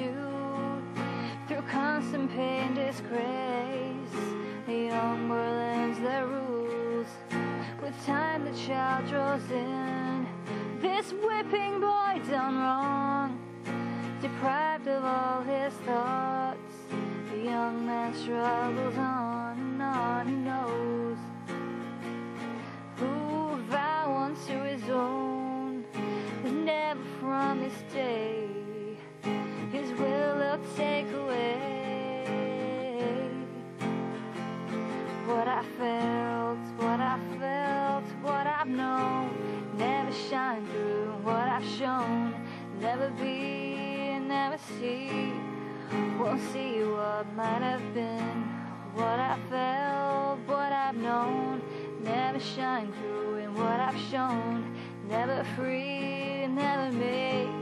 you through constant pain, disgrace. The young world learns their rules. With time, the child draws in. This whipping boy done wrong. What I felt, what I felt, what I've known. Never shine through what I've shown. Never be, never see. Won't see what might have been. What I felt, what I've known. Never shine through in what I've shown. Never free, never me.